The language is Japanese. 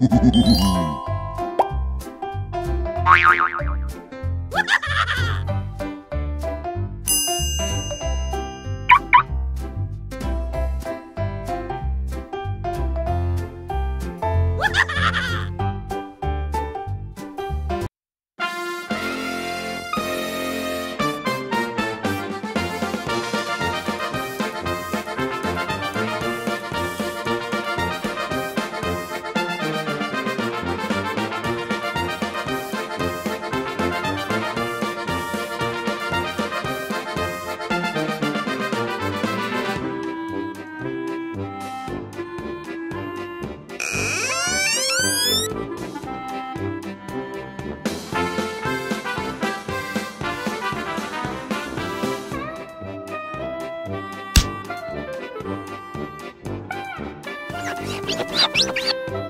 ウハハハハ!ハハハハ!